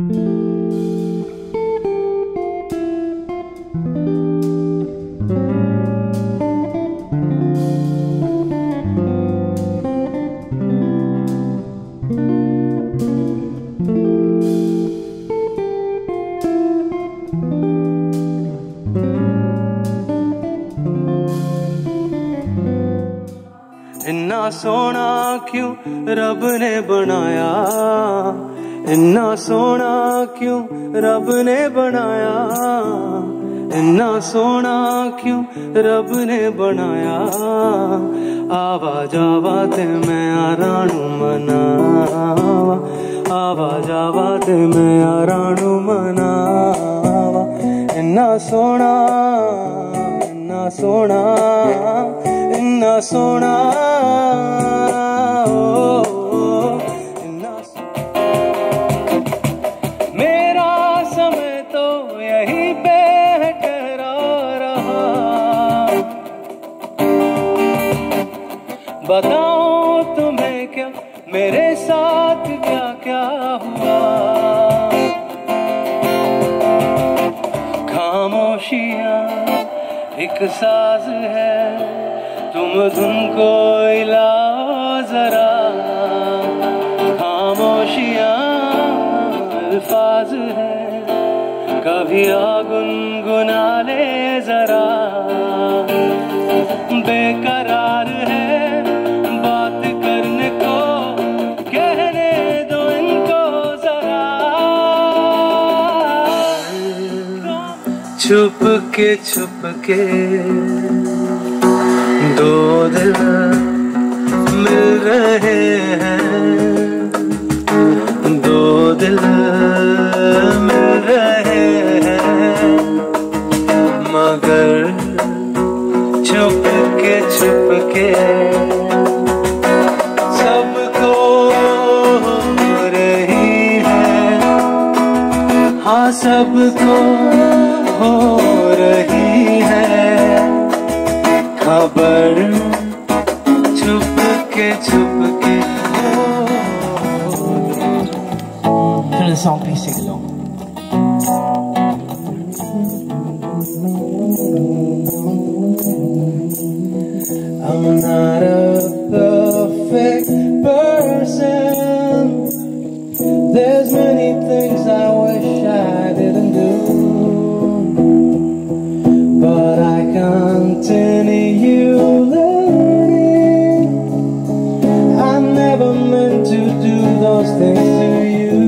इन्ना सोना क्यों रब ने बनाया? इन्ना सोना क्यों रब ने बनाया? इन्ना सोना क्यों रब ने बनाया? आवा जावा ते मैं आराणू मनावा। आवा जावा ते मैं आराणू मनावा। इन्ना सोना इन्ना सोना इन्ना सोना बताओ तुम्हें क्या, मेरे साथ क्या क्या हुआ? खामोशिया, एक साज है, तुम धुन को इलाओ जरा। खामोशिया, अल्फाज है, कभी आ गुनगुना ले जरा। बेकरार छुप के छुप के दो दिल मिल रहे हैं। दो दिल मिल रहे हैं। मगर छुप के छुप के सबको रही है। हाँ सबको हो रही है। खबर छुप के छुप के हो continue learning. I never meant to do those things to you.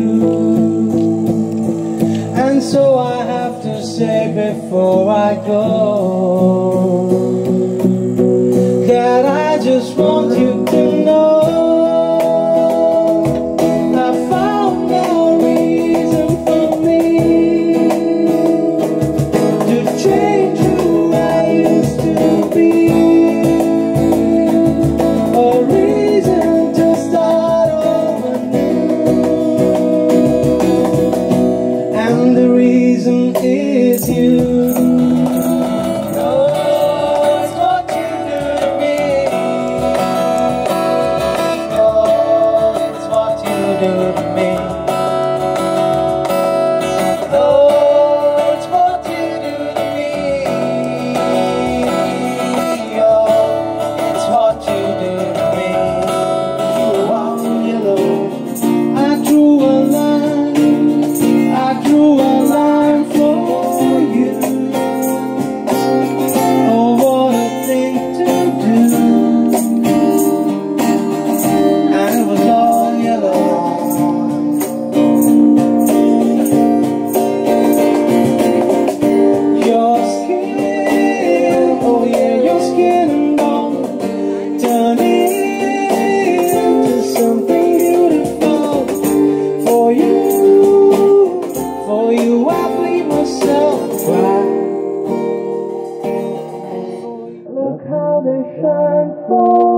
And so I have to say before I go that I just want you to For you, I bleed myself cry. Look how they shine for